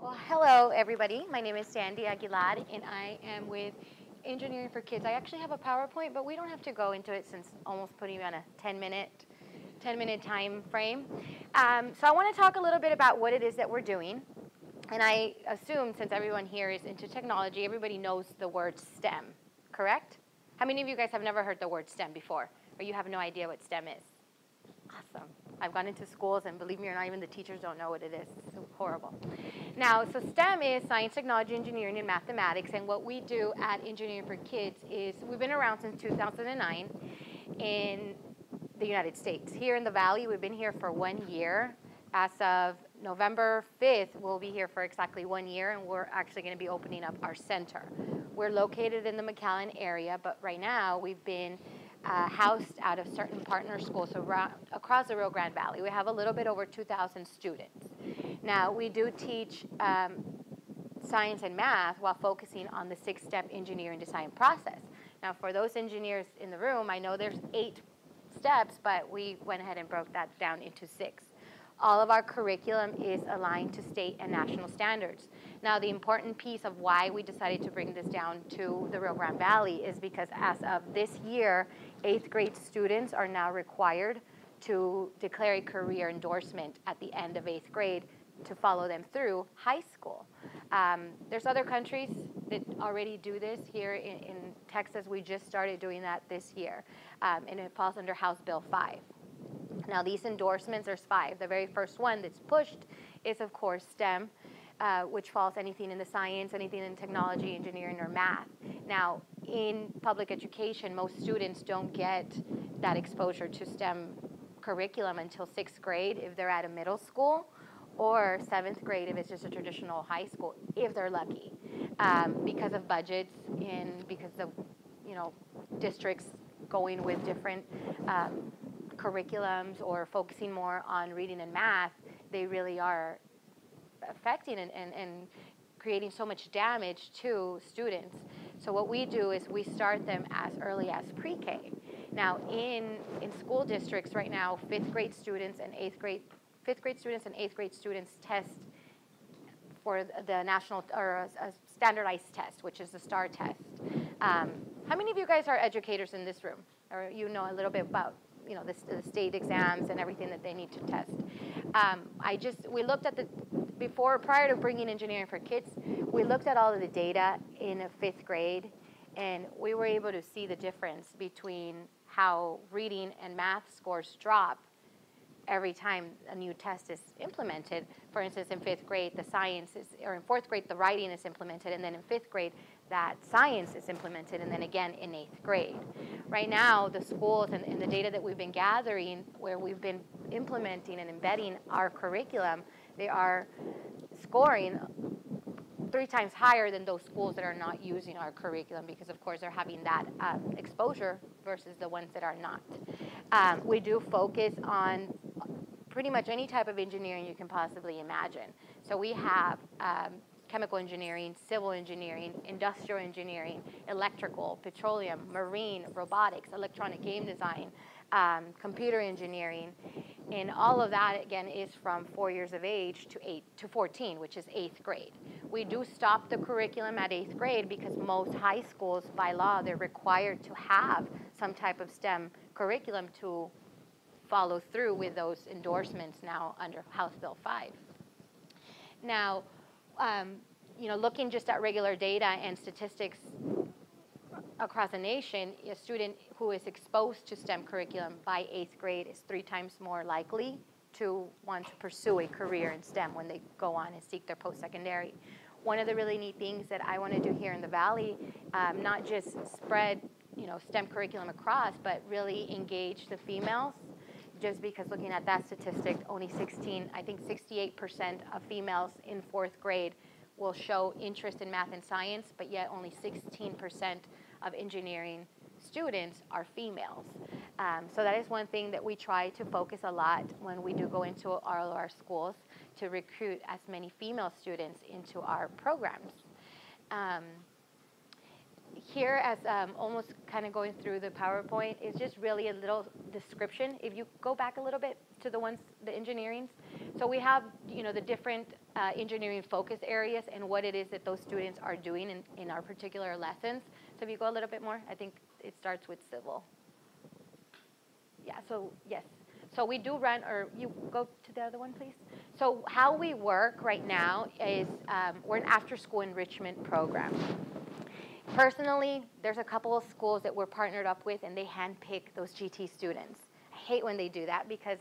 Well, hello, everybody. My name is Sandi Aguilar, and I am with Engineering for Kids. I actually have a PowerPoint, but we don't have to go into it since almost putting on a 10-minute 10-minute time frame. Um, so I want to talk a little bit about what it is that we're doing. And I assume since everyone here is into technology, everybody knows the word STEM, correct? How many of you guys have never heard the word STEM before? Or you have no idea what STEM is? Awesome. I've gone into schools, and believe me or not, even the teachers don't know what it is. It's horrible. Now, so STEM is science, technology, engineering, and mathematics. And what we do at Engineering for Kids is we've been around since 2009 in the United States. Here in the Valley, we've been here for one year. As of November 5th, we'll be here for exactly one year, and we're actually going to be opening up our center. We're located in the McAllen area, but right now we've been uh, housed out of certain partner schools around, across the Rio Grande Valley. We have a little bit over 2,000 students. Now, we do teach um, science and math while focusing on the six-step engineering design process. Now, for those engineers in the room, I know there's eight steps, but we went ahead and broke that down into six. All of our curriculum is aligned to state and national standards. Now, the important piece of why we decided to bring this down to the Rio Grande Valley is because as of this year, eighth grade students are now required to declare a career endorsement at the end of eighth grade to follow them through high school. Um, there's other countries that already do this. Here in, in Texas, we just started doing that this year, um, and it falls under House Bill 5. Now, these endorsements, there's five. The very first one that's pushed is, of course, STEM, uh, which falls anything in the science, anything in technology, engineering, or math. Now, in public education, most students don't get that exposure to STEM curriculum until sixth grade if they're at a middle school or seventh grade if it's just a traditional high school, if they're lucky, um, because of budgets and because of, you know, districts going with different um, curriculums or focusing more on reading and math, they really are affecting and, and, and creating so much damage to students. So what we do is we start them as early as pre-K. Now in, in school districts right now, fifth grade students and eighth grade, fifth grade students and eighth grade students test for the national, or a, a standardized test, which is the STAAR test. Um, how many of you guys are educators in this room? Or you know a little bit about you know, the, the, state exams and everything that they need to test. Um, I just, we looked at the, before, prior to bringing engineering for kids, we looked at all of the data in a fifth grade and we were able to see the difference between how reading and math scores drop every time a new test is implemented. For instance, in fifth grade, the science is, or in fourth grade, the writing is implemented, and then in fifth grade, that science is implemented, and then again in eighth grade. Right now, the schools and, and the data that we've been gathering, where we've been implementing and embedding our curriculum, they are scoring three times higher than those schools that are not using our curriculum because of course they're having that um, exposure versus the ones that are not. Um, we do focus on pretty much any type of engineering you can possibly imagine. So we have um, chemical engineering, civil engineering, industrial engineering, electrical, petroleum, marine, robotics, electronic game design, um, computer engineering, and all of that again is from four years of age to eight to 14, which is eighth grade. We do stop the curriculum at eighth grade because most high schools, by law, they're required to have some type of STEM curriculum to follow through with those endorsements now under House Bill 5. Now, um, you know, looking just at regular data and statistics across the nation, a student who is exposed to STEM curriculum by eighth grade is three times more likely to want to pursue a career in STEM when they go on and seek their post-secondary. One of the really neat things that I want to do here in the Valley, um, not just spread you know, STEM curriculum across, but really engage the females just because looking at that statistic, only 16, I think 68% of females in fourth grade will show interest in math and science, but yet only 16% of engineering students are females. Um, so that is one thing that we try to focus a lot when we do go into all our schools to recruit as many female students into our programs. Um, here as um, almost kind of going through the PowerPoint is just really a little description. If you go back a little bit to the ones, the engineerings. So we have, you know, the different uh, engineering focus areas and what it is that those students are doing in, in our particular lessons. So if you go a little bit more, I think it starts with civil. Yeah, so yes. So we do run, or you go to the other one, please. So how we work right now is um, we're an after-school enrichment program. Personally, there's a couple of schools that we're partnered up with, and they handpick those GT students. I hate when they do that because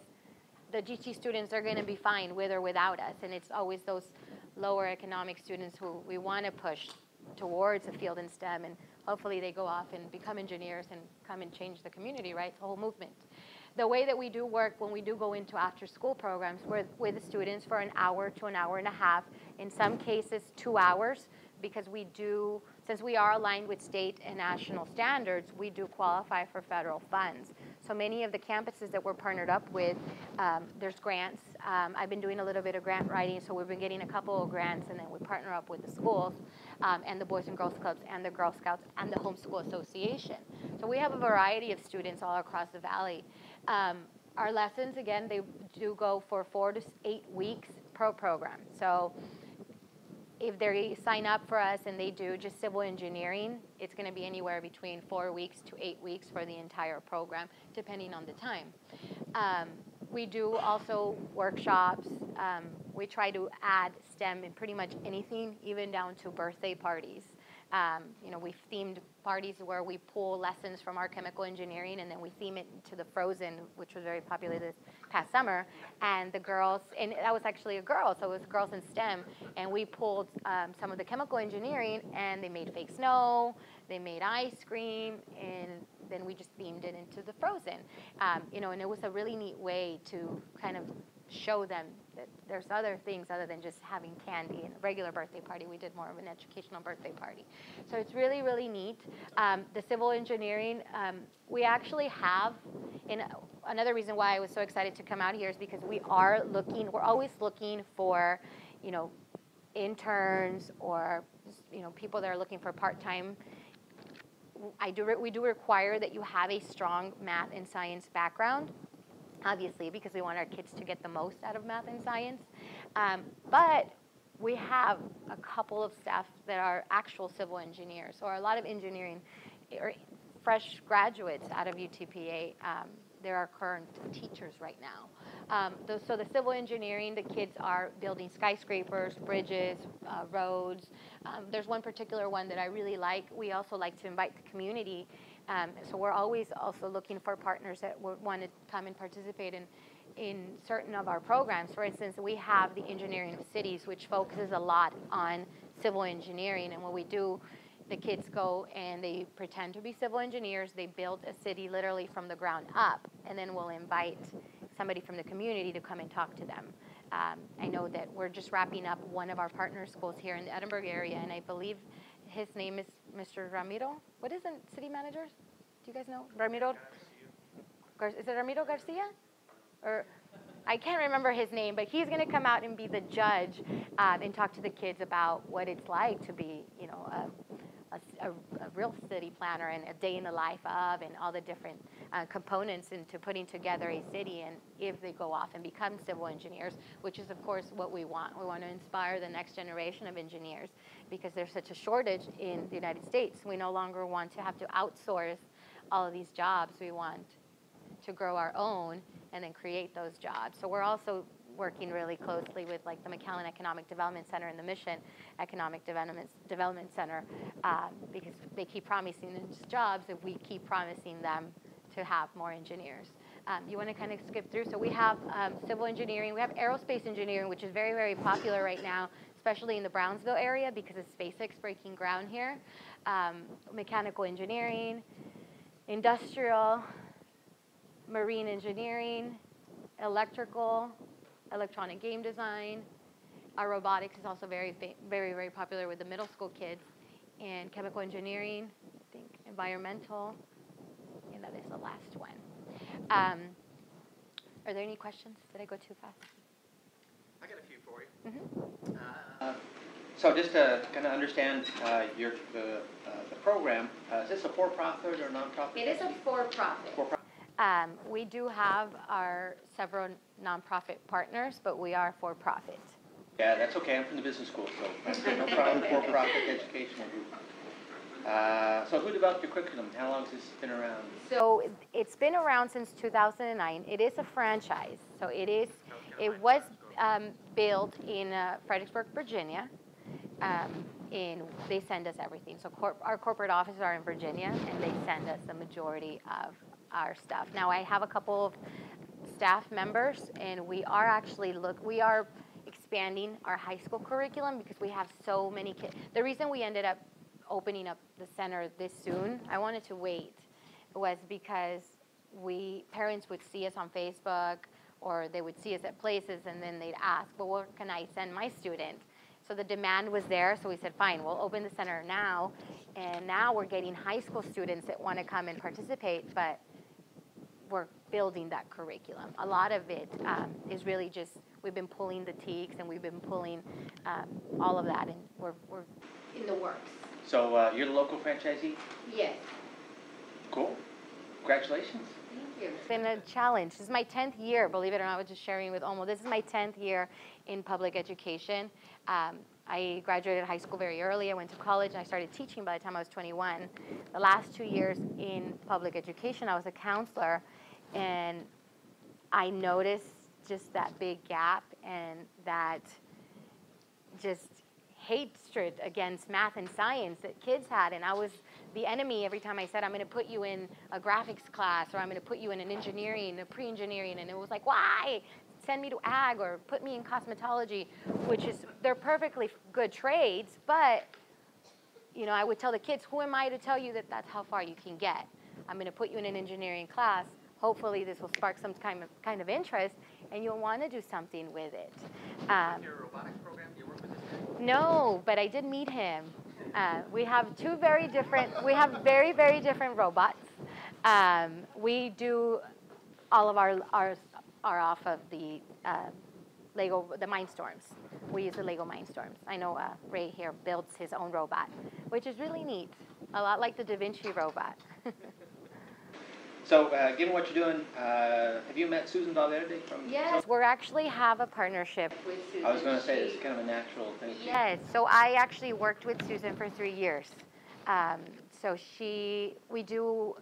the GT students are going to be fine with or without us, and it's always those lower economic students who we want to push towards a field in STEM, and hopefully they go off and become engineers and come and change the community, right? The whole movement. The way that we do work when we do go into after-school programs with, with the students for an hour to an hour and a half, in some cases two hours, because we do, since we are aligned with state and national standards, we do qualify for federal funds. So many of the campuses that we're partnered up with, um, there's grants. Um, I've been doing a little bit of grant writing, so we've been getting a couple of grants, and then we partner up with the schools um, and the Boys and Girls Clubs and the Girl Scouts and the Homeschool Association. So we have a variety of students all across the valley. Um, our lessons, again, they do go for four to eight weeks per program. So if they sign up for us and they do just civil engineering, it's going to be anywhere between four weeks to eight weeks for the entire program, depending on the time. Um, we do also workshops. Um, we try to add STEM in pretty much anything, even down to birthday parties. Um, you know, we've themed parties where we pull lessons from our chemical engineering and then we theme it to the Frozen, which was very popular this past summer. And the girls, and that was actually a girl, so it was girls in STEM. And we pulled um, some of the chemical engineering and they made fake snow, they made ice cream, and then we just themed it into the Frozen. Um, you know, and it was a really neat way to kind of show them there's other things other than just having candy and a regular birthday party. We did more of an educational birthday party. So it's really, really neat. Um, the civil engineering, um, we actually have, in another reason why I was so excited to come out here is because we are looking, we're always looking for, you know, interns or, you know, people that are looking for part-time I do, we do require that you have a strong math and science background obviously, because we want our kids to get the most out of math and science. Um, but we have a couple of staff that are actual civil engineers, or a lot of engineering, or fresh graduates out of UTPA. Um, there are current teachers right now. Um, the, so the civil engineering, the kids are building skyscrapers, bridges, uh, roads. Um, there's one particular one that I really like. We also like to invite the community um, so we're always also looking for partners that would want to come and participate in, in certain of our programs. For instance, we have the Engineering of Cities, which focuses a lot on civil engineering. And what we do, the kids go and they pretend to be civil engineers. They build a city literally from the ground up. And then we'll invite somebody from the community to come and talk to them. Um, I know that we're just wrapping up one of our partner schools here in the Edinburg area, and I believe his name is Mr. Ramiro. What is the city manager? Do you guys know? Ramiro? Gar- is it Ramiro Garcia? Or I can't remember his name, but he's going to come out and be the judge um, and talk to the kids about what it's like to be, you know, a a, a, real city planner and a day in the life of and all the different uh, components into putting together a city and if they go off and become civil engineers, which is of course what we want. We want to inspire the next generation of engineers because there's such a shortage in the United States. We no longer want to have to outsource all of these jobs. We want to grow our own and then create those jobs. So we're also working really closely with like the McAllen Economic Development Center and the Mission Economic Development, Development Center um, because they keep promising us jobs and we keep promising them to have more engineers. Um, you want to kind of skip through? So we have um, civil engineering, we have aerospace engineering, which is very, very popular right now, especially in the Brownsville area because of SpaceX breaking ground here. Um, mechanical engineering, industrial, marine engineering, electrical, electronic game design. Our robotics is also very, very, very popular with the middle school kids. And chemical engineering, I think environmental, and that is the last one. Um, are there any questions? Did I go too fast? I got a few for you. Mm -hmm. uh, So just to kind of understand uh, your, the, uh, the program, uh, is this a for-profit or non-profit? It is a for-profit. For-profit. Um, we do have our several nonprofit partners, but we are for-profit. Yeah, that's okay, I'm from the business school, so no problem, for-profit educational group. Uh, So who developed your curriculum? How long has this been around? So it- it's been around since 2009. It is a franchise. So it is, it was um, built in uh, Fredericksburg, Virginia. Um, And they send us everything. So corp- our corporate offices are in Virginia, and they send us the majority of our stuff. Now, I have a couple of staff members, and we are actually look, we are expanding our high school curriculum because we have so many kids. The reason we ended up opening up the center this soon, I wanted to wait, was because we, parents would see us on Facebook, or they would see us at places, and then they'd ask, well, where can I send my student? So the demand was there, so we said, fine, we'll open the center now. And now we're getting high school students that want to come and participate, but we're building that curriculum. A lot of it um, is really just, we've been pulling the TEKS and we've been pulling um, all of that, and we're, we're in the works. So uh, you're the local franchisee? Yes. Cool. Congratulations. Thank you. It's been a challenge. This is my 10th year, believe it or not, I was just sharing with Omo. This is my 10th year in public education. Um, I graduated high school very early. I went to college and I started teaching by the time I was 21. The last two years in public education, I was a counselor, and I noticed just that big gap and that just hatred against math and science that kids had and i was the enemy every time i said i'm going to put you in a graphics class or i'm going to put you in an engineering a pre-engineering and it was like why send me to ag or put me in cosmetology which is they're perfectly good trades but you know i would tell the kids who am i to tell you that that's how far you can get i'm going to put you in an engineering class hopefully this will spark some kind of kind of interest and you'll want to do something with it um, Your robotics program, you work with this guy? no, but I did meet him. Uh, we have two very different, we have very, very different robots. Um, we do all of our, our are off of the uh, Lego, the Mindstorms. We use the Lego Mindstorms. I know uh, Ray here builds his own robot, which is really neat. A lot like the Da Vinci robot. So uh, given what you're doing, uh, have you met Susan Valverde from? Yes, we actually have a partnership with Susan. I was going to say, is kind of a natural thing. Yes, so I actually worked with Susan for three years. Um, So she, we do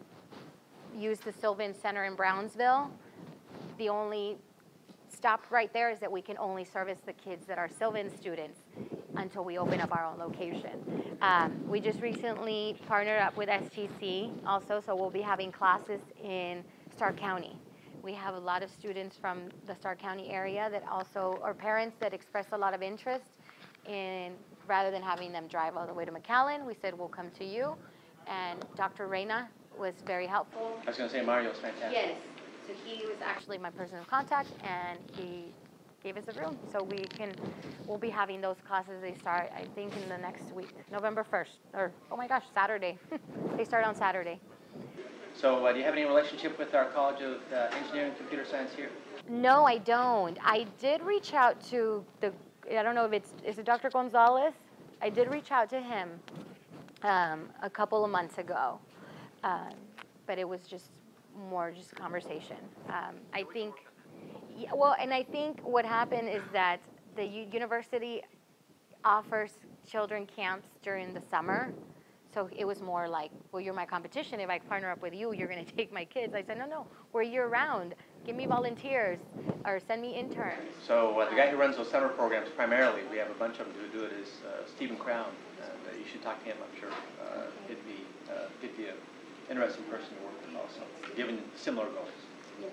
use the Sylvan Center in Brownsville. The only stop right there is that we can only service the kids that are Sylvan students until we open up our own location. Um, We just recently partnered up with STC also, so we'll be having classes in Starr County. We have a lot of students from the Starr County area that also, or parents that express a lot of interest in, rather than having them drive all the way to McAllen, we said, we'll come to you. And Dr. Reyna was very helpful. I was going to say Mario's fantastic. Yes, so he was actually my person of contact, and he gave us a room. So we can, we'll be having those classes, they start, I think, in the next week, November 1st, or, oh my gosh, Saturday. They start on Saturday. So uh, do you have any relationship with our College of uh, Engineering and Computer Science here? No, I don't. I did reach out to the, I don't know if it's, is it Dr. Gonzalez? I did reach out to him um, a couple of months ago, um, but it was just more just a conversation. Um, I think, yeah, well, and I think what happened is that the university offers children camps during the summer. So it was more like, well, you're my competition. If I partner up with you, you're going to take my kids. I said, no, no, we're year round. Give me volunteers or send me interns. So uh, the guy who runs those summer programs primarily, we have a bunch of them who do it, is uh, Stephen Crown. And uh, you should talk to him, I'm sure. Uh, He'd be, uh, he'd be interesting person to work with also, given similar goals. Yes.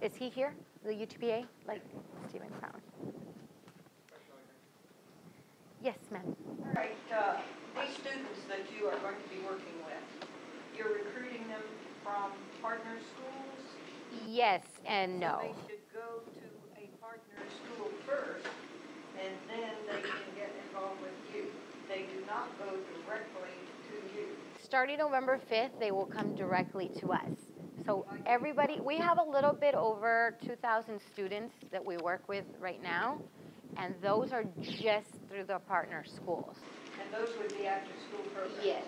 Is he here, the UTPA, like Stephen Crown? Yes, ma'am. All right, uh, these students that you are going to be working with, you're recruiting them from partner schools? Yes and no. So they should go to a partner school first, and then they can get involved with you. They do not go directly to you. Starting November 5th, they will come directly to us. So everybody, we have a little bit over 2,000 students that we work with right now. and those are just through the partner schools. And those would be after-school programs? Yes.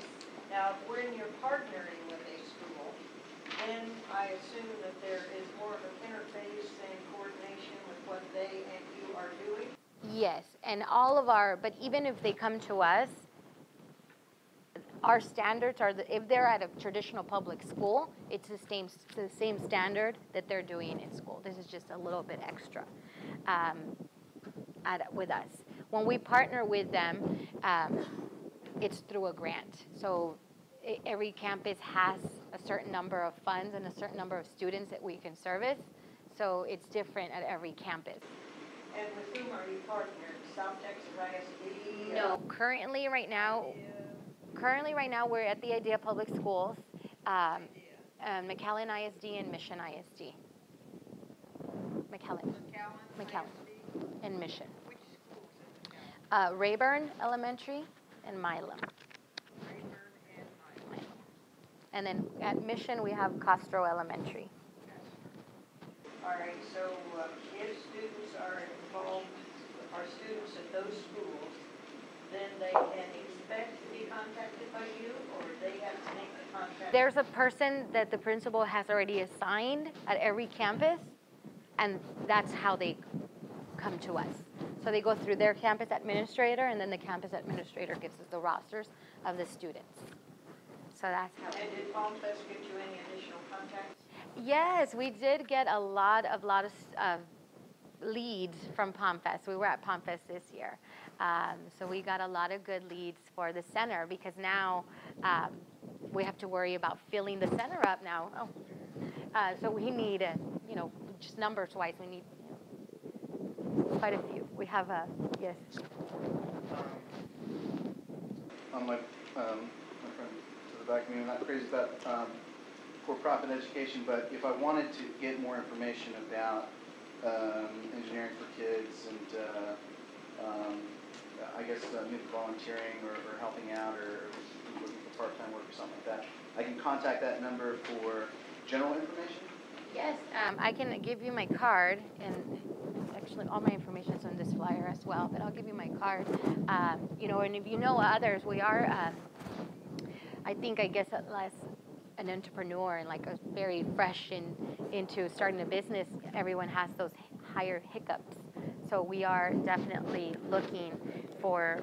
Now, when you're partnering with a school, then I assume that there is more of an interface and coordination with what they and you are doing? Yes, and all of our, but even if they come to us, our standards are, the- if they're at a traditional public school, it's the same, the same standard that they're doing in school. This is just a little bit extra um, at, with us. When we partner with them, um, it's through a grant. So every campus has a certain number of funds and a certain number of students that we can service. So it's different at every campus. And with whom are you partnered? South Texas ISD? No, currently, right now, currently, right now, we're at the Idea Public Schools, um, uh, McAllen ISD and Mission ISD. McAllen McAllen. and Mission. Which Uh, Rayburn Elementary and Milam. Rayburn and. And then at Mission, we have Castro Elementary. All right, so uh, if students are involved, are students at those schools, then they can expect contacted by you, or they have to make the contact? There's a person that the principal has already assigned at every campus, and that's how they come to us. So they go through their campus administrator, and then the campus administrator gives us the rosters of the students. So that's how. And did Palm Fest get you any additional contacts? Yes, we did get a lot of lot of uh, leads from PalmFest. We were at PalmFest this year, um, so we got a lot of good leads for the center because now um, we have to worry about filling the center up now. Oh. Uh, so we need, uh, you know, just numbers wise, we need you know, quite a few. We have a yes. on my, um, my friend to the back of me, I'm not crazy about, um, for-profit education, but if I wanted to get more information about, um, engineering for kids and, uh, um, I guess, uh, maybe volunteering or, or helping out or looking for part-time work or something like that, I can contact that number for general information? Yes, um, I can give you my card, and actually, all my information is on this flyer as well, but I'll give you my card. Um, you know, and if you know others, we are, um, I think, I guess, less an entrepreneur and like a very fresh in, into starting a business, everyone has those higher hiccups. So we are definitely looking for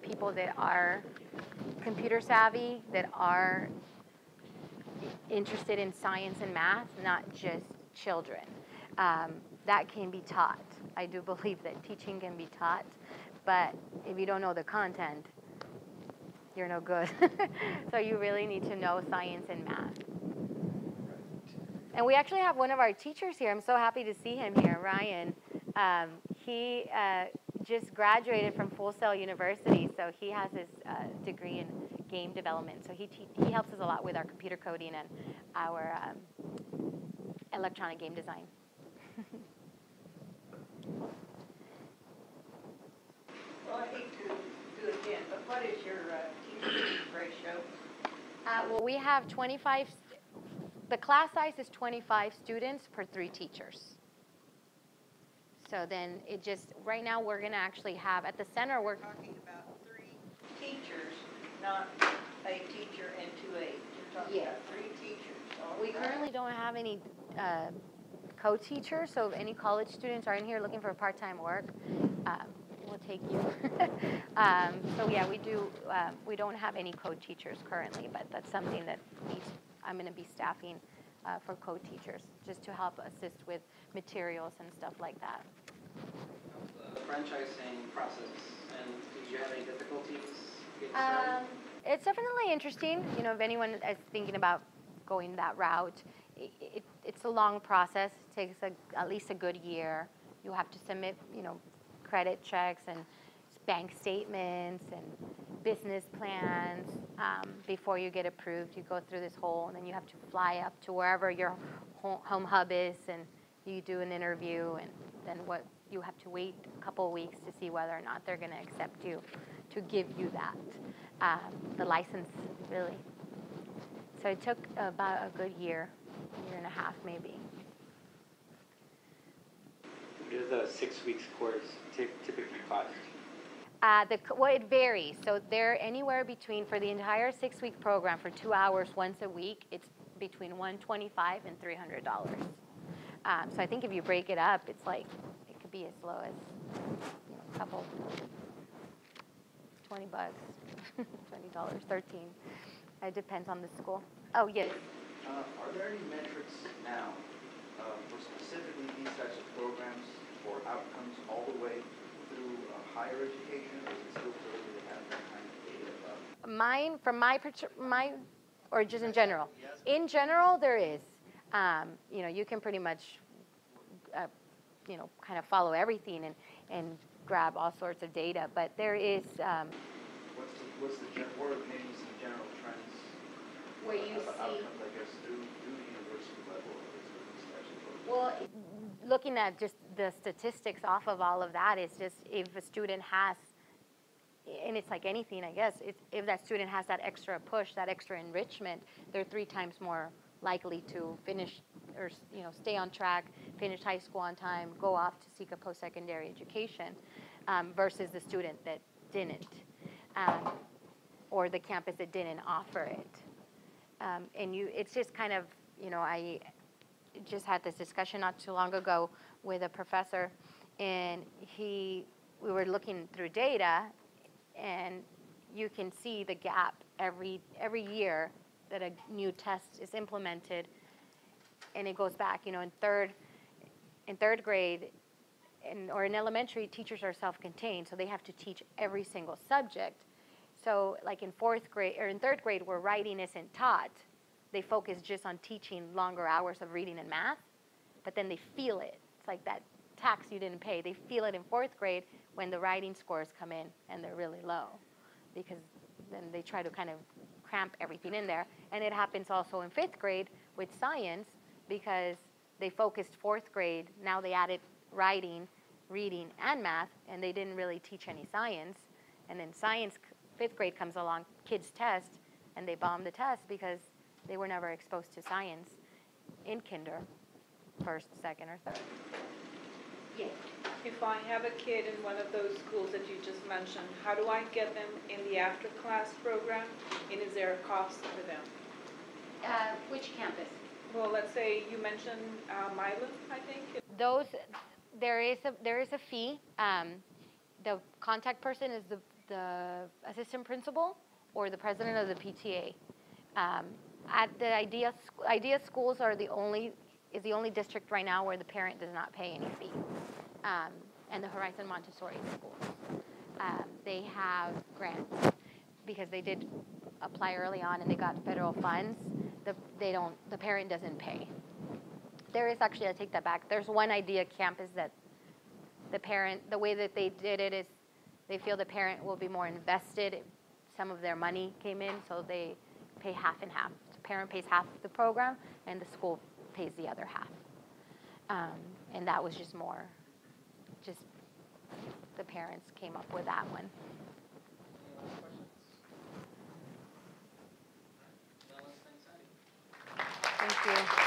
people that are computer savvy, that are interested in science and math, not just children. Um, that can be taught. I do believe that teaching can be taught, but if you don't know the content, you're no good. so you really need to know science and math. And we actually have one of our teachers here. I'm so happy to see him here, Ryan. Um, he uh, just graduated from Full Sail University, so he has his uh, degree in game development. So he, te- he helps us a lot with our computer coding and our um, electronic game design. Well, I hate to do it again, but what is your uh, teacher ratio? Uh, well, we have 25, the class size is 25 students per three teachers. So then it just, right now, we're going to actually have, at the center, we're, Talking about three teachers, not a teacher and two aides. You're talking Yeah. about three teachers. all we right. currently don't have any uh, co-teachers, so if any college students are in here looking for part-time work, um, we'll take you. Um, So yeah, we do, um, we don't have any co-teachers currently, but that's something that needs, I'm going to be staffing uh, for co-teachers, just to help assist with materials and stuff like that. The franchising process, and did you have any difficulties getting Um, it's definitely interesting. You know, if anyone is thinking about going that route, it, it, it's a long process. It takes a, at least a good year. You have to submit, you know, credit checks and bank statements and business plans um, before you get approved. You go through this whole, and then you have to fly up to wherever your home hub is, and you do an interview, and then what you have to wait a couple of weeks to see whether or not they're going to accept you to give you that um, the license, really. So it took about a good year, year and a half maybe. What does a six weeks course typically cost? Uh, the, well, it varies. So they're anywhere between, for the entire six-week program, for two hours once a week, it's between 125 and $300. Um, so I think if you break it up, it's like, be as low as, you know, a couple, 20 bucks, $20, 13. It depends on the school. Oh, yes. Uh, Are there any metrics now uh, for specifically these types of programs for outcomes all the way through uh, higher education? Or is it still too early to have that kind of data about? Mine, from my, my, or just in general? In general, there is. Um, You know, you can pretty much, you know, kind of follow everything and, and grab all sorts of data, but there is, um, What's the, what's the, gen- what are maybe some general trends? Where you of see- Outcomes, I guess, through, through the university level or through these types of programs? well, looking at just the statistics off of all of that is just if a student has, and it's like anything, I guess, it's, if that student has that extra push, that extra enrichment, they're three times more likely to finish or, you know, stay on track, finish high school on time, go off to seek a post-secondary education um, versus the student that didn't, um, or the campus that didn't offer it. Um, and you, it's just kind of, you know, I just had this discussion not too long ago with a professor, and he, we were looking through data, and you can see the gap every, every year that a new test is implemented, and it goes back, you know, in third, in third grade, in, or in elementary, teachers are self-contained, so they have to teach every single subject. So like in fourth grade, or in third grade, where writing isn't taught, they focus just on teaching longer hours of reading and math, but then they feel it. It's like that tax you didn't pay. They feel it in fourth grade when the writing scores come in and they're really low, because then they try to kind of cramp everything in there. And it happens also in fifth grade with science, because they focused fourth grade, now they added writing, reading, and math, and they didn't really teach any science. And then science, fifth grade comes along, kids test, and they bomb the test because they were never exposed to science in kinder, first, second, or third. Yes. If I have a kid in one of those schools that you just mentioned, how do I get them in the after-class program? And is there a cost for them? Uh, which campus? Well, let's say you mentioned uh, I think. Those, there is a, there is a fee. Um, the contact person is the, the assistant principal or the president of the PTA. Um, at the Idea, Idea schools are the only, is the only district right now where the parent does not pay any fee. Um, and the Horizon Montessori schools. Um, they have grants because they did apply early on and they got federal funds. The, they don't, the parent doesn't pay. There is actually, I take that back. There's one idea campus that the parent, the way that they did it is they feel the parent will be more invested. Some of their money came in, so they pay half and half. The parent pays half the program and the school pays the other half. Um, and that was just more, just the parents came up with that one. Thank you.